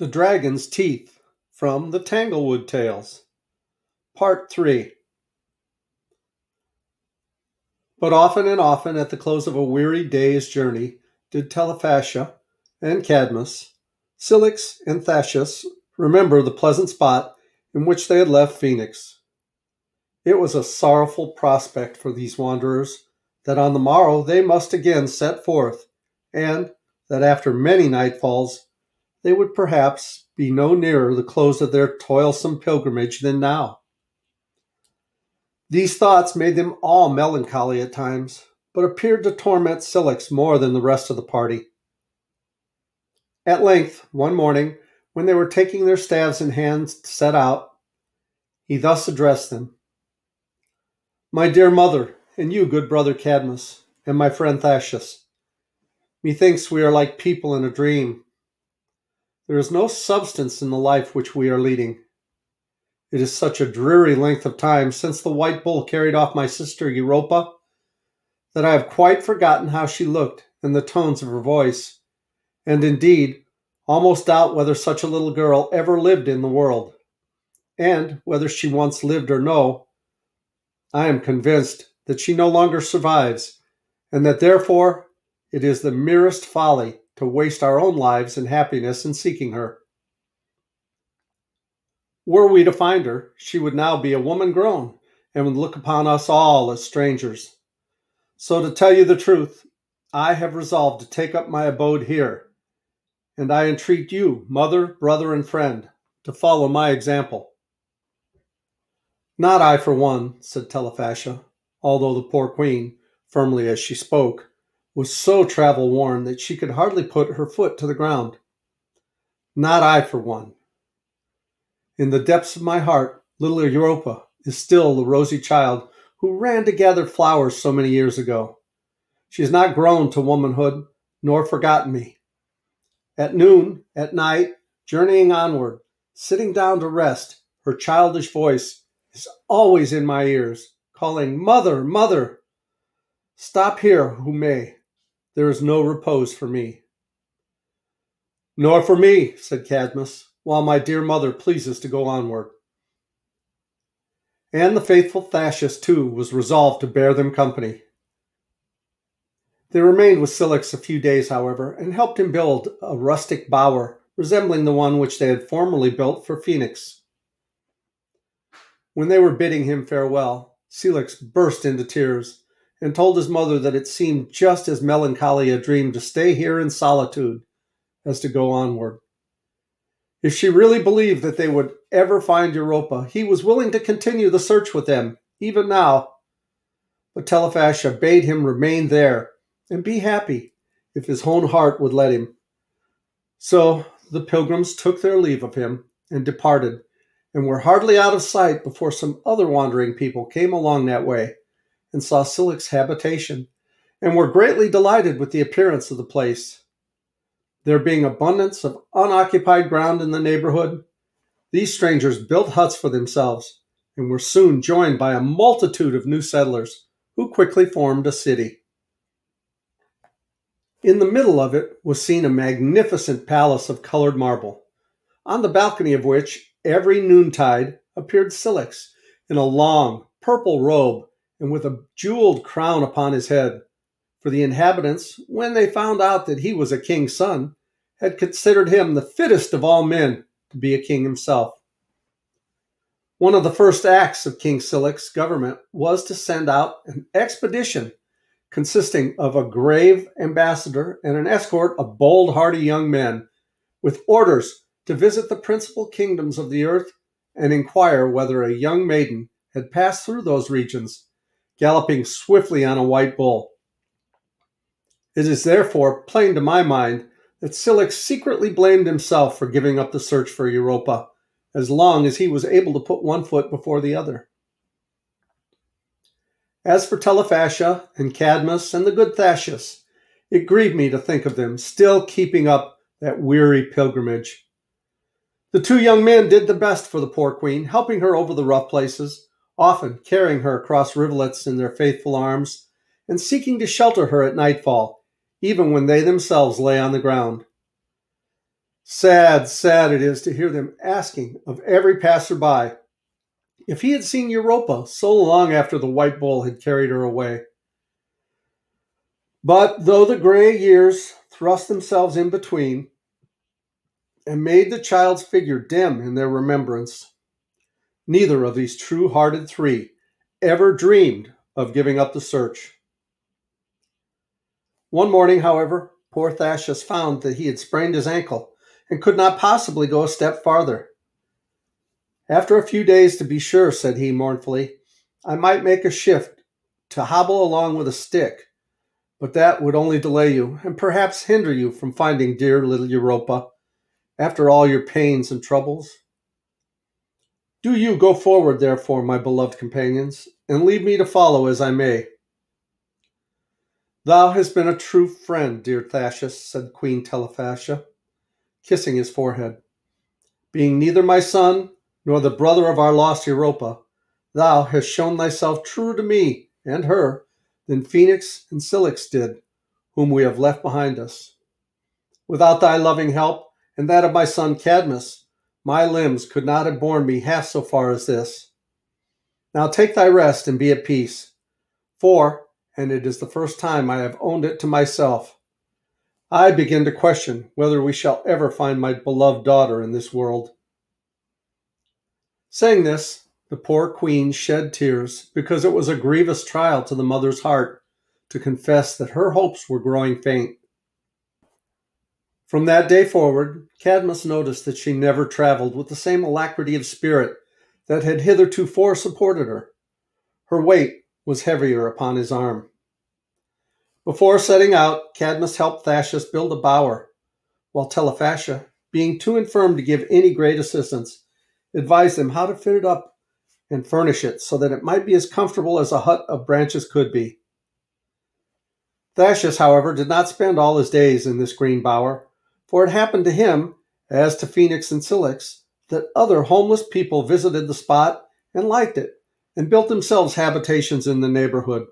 The Dragon's Teeth from the Tanglewood Tales. Part 3. But often and often at the close of a weary day's journey did Telephassa and Cadmus, Cilix and Thasus remember the pleasant spot in which they had left Phoenix. It was a sorrowful prospect for these wanderers that on the morrow they must again set forth, and that after many nightfalls they would perhaps be no nearer the close of their toilsome pilgrimage than now. These thoughts made them all melancholy at times, but appeared to torment Cilix more than the rest of the party. At length, one morning, when they were taking their staves in hand to set out, he thus addressed them My dear mother, and you, good brother Cadmus, and my friend Thasus, methinks we are like people in a dream. There is no substance in the life which we are leading. It is such a dreary length of time since the white bull carried off my sister Europa that I have quite forgotten how she looked and the tones of her voice, and indeed almost doubt whether such a little girl ever lived in the world. And whether she once lived or no, I am convinced that she no longer survives, and that therefore it is the merest folly to waste our own lives and happiness in seeking her. Were we to find her, she would now be a woman grown and would look upon us all as strangers. So, to tell you the truth, I have resolved to take up my abode here, and I entreat you, mother, brother, and friend, to follow my example. Not I, for one, said Telephassa, although the poor queen, firmly as she spoke, was so travel worn that she could hardly put her foot to the ground. Not I, for one. In the depths of my heart, little Europa is still the rosy child who ran to gather flowers so many years ago. She has not grown to womanhood, nor forgotten me. At noon, at night, journeying onward, sitting down to rest, her childish voice is always in my ears, calling, Mother, Mother! Stop here who may, there is no repose for me. Nor for me, said Cadmus, while my dear mother pleases to go onward. And the faithful Thasus, too, was resolved to bear them company. They remained with Cilix a few days, however, and helped him build a rustic bower resembling the one which they had formerly built for Phoenix. When they were bidding him farewell, Cilix burst into tears and told his mother that it seemed just as melancholy a dream to stay here in solitude as to go onward. If she really believed that they would ever find Europa, he was willing to continue the search with them, even now. But Telephassa bade him remain there and be happy if his own heart would let him. So the pilgrims took their leave of him and departed, and were hardly out of sight before some other wandering people came along that way and saw Cilix's habitation, and were greatly delighted with the appearance of the place. There being abundance of unoccupied ground in the neighborhood, these strangers built huts for themselves and were soon joined by a multitude of new settlers who quickly formed a city. In the middle of it was seen a magnificent palace of colored marble, on the balcony of which every noontide appeared Cilix in a long purple robe and with a jeweled crown upon his head. For the inhabitants, when they found out that he was a king's son, had considered him the fittest of all men to be a king himself. One of the first acts of King Cilix's government was to send out an expedition consisting of a grave ambassador and an escort of bold, hardy young men, with orders to visit the principal kingdoms of the earth and inquire whether a young maiden had passed through those regions galloping swiftly on a white bull. It is therefore plain to my mind that Cilix secretly blamed himself for giving up the search for Europa, as long as he was able to put one foot before the other. As for Telephassa and Cadmus and the good Thasus, it grieved me to think of them still keeping up that weary pilgrimage. The two young men did the best for the poor queen, helping her over the rough places, often carrying her across rivulets in their faithful arms, and seeking to shelter her at nightfall, even when they themselves lay on the ground. Sad, sad it is to hear them asking of every passerby if he had seen Europa so long after the white bull had carried her away. But though the gray years thrust themselves in between and made the child's figure dim in their remembrance, neither of these true hearted three ever dreamed of giving up the search. One morning, however, poor Thasus found that he had sprained his ankle and could not possibly go a step farther. After a few days, to be sure, said he mournfully, I might make a shift to hobble along with a stick, but that would only delay you and perhaps hinder you from finding dear little Europa after all your pains and troubles. Do you go forward, therefore, my beloved companions, and leave me to follow as I may. Thou hast been a true friend, dear Thasus, said Queen Telephassa, kissing his forehead. Being neither my son nor the brother of our lost Europa, thou hast shown thyself truer to me and her than Phoenix and Cilix did, whom we have left behind us. Without thy loving help and that of my son Cadmus, my limbs could not have borne me half so far as this. Now take thy rest and be at peace, for, and it is the first time I have owned it to myself, I begin to question whether we shall ever find my beloved daughter in this world. Saying this, the poor queen shed tears because it was a grievous trial to the mother's heart to confess that her hopes were growing faint. From that day forward, Cadmus noticed that she never traveled with the same alacrity of spirit that had hitherto supported her. Her weight was heavier upon his arm. Before setting out, Cadmus helped Thasus build a bower, while Telephassa, being too infirm to give any great assistance, advised him how to fit it up and furnish it so that it might be as comfortable as a hut of branches could be. Thasus, however, did not spend all his days in this green bower, for it happened to him, as to Phoenix and Cilix, that other homeless people visited the spot and liked it, and built themselves habitations in the neighborhood.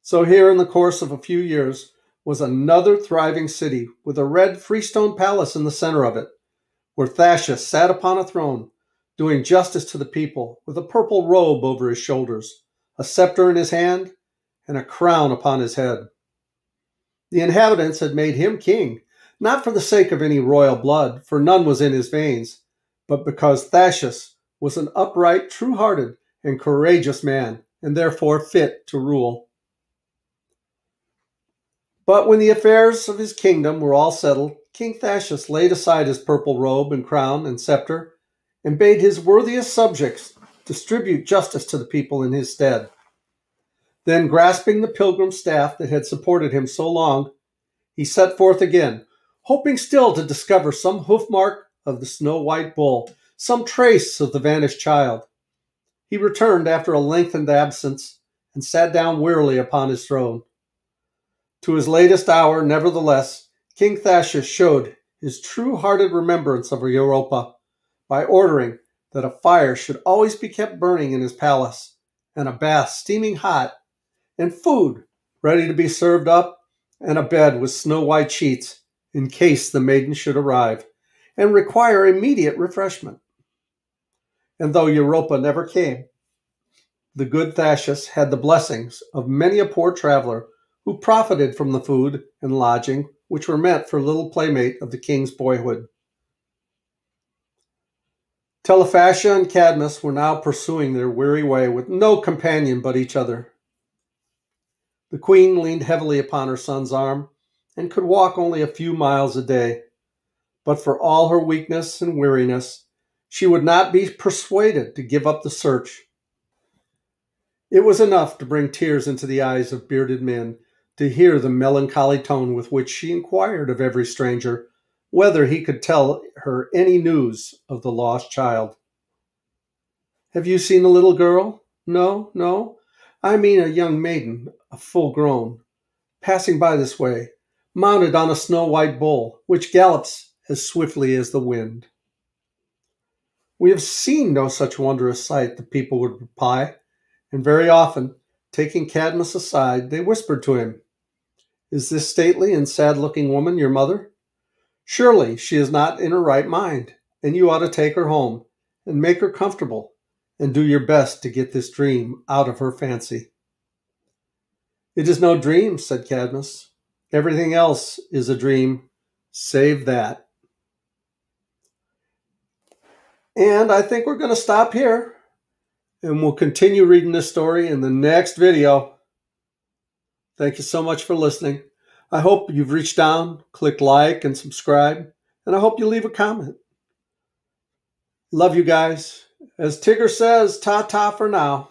So here, in the course of a few years, was another thriving city with a red freestone palace in the center of it, where Thasus sat upon a throne, doing justice to the people, with a purple robe over his shoulders, a scepter in his hand, and a crown upon his head. The inhabitants had made him king, not for the sake of any royal blood, for none was in his veins, but because Thasus was an upright, true hearted, and courageous man, and therefore fit to rule. But when the affairs of his kingdom were all settled, King Thasus laid aside his purple robe and crown and scepter, and bade his worthiest subjects distribute justice to the people in his stead. Then, grasping the pilgrim staff that had supported him so long, he set forth again, hoping still to discover some hoof mark of the snow white bull, some trace of the vanished child. He returned after a lengthened absence and sat down wearily upon his throne. To his latest hour, nevertheless, King Thasus showed his true hearted remembrance of Europa by ordering that a fire should always be kept burning in his palace, and a bath steaming hot, and food ready to be served up, and a bed with snow white sheets in case the maiden should arrive and require immediate refreshment. And though Europa never came, the good Thasus had the blessings of many a poor traveler who profited from the food and lodging which were meant for little playmate of the king's boyhood. Telephassa and Cadmus were now pursuing their weary way with no companion but each other. The queen leaned heavily upon her son's arm and could walk only a few miles a day. But for all her weakness and weariness, she would not be persuaded to give up the search. It was enough to bring tears into the eyes of bearded men to hear the melancholy tone with which she inquired of every stranger whether he could tell her any news of the lost child. Have you seen a little girl? No, no. I mean a young maiden, a full grown, passing by this way, mounted on a snow white bull, which gallops as swiftly as the wind. We have seen no such wondrous sight, the people would reply, and very often, taking Cadmus aside, they whispered to him, Is this stately and sad looking woman your mother? Surely she is not in her right mind, and you ought to take her home and make her comfortable and do your best to get this dream out of her fancy. It is no dream, said Cadmus. Everything else is a dream, save that. And I think we're going to stop here and we'll continue reading this story in the next video. Thank you so much for listening. I hope you've reached down, clicked like, and subscribe, and I hope you leave a comment. Love you guys. As Tigger says, ta ta for now.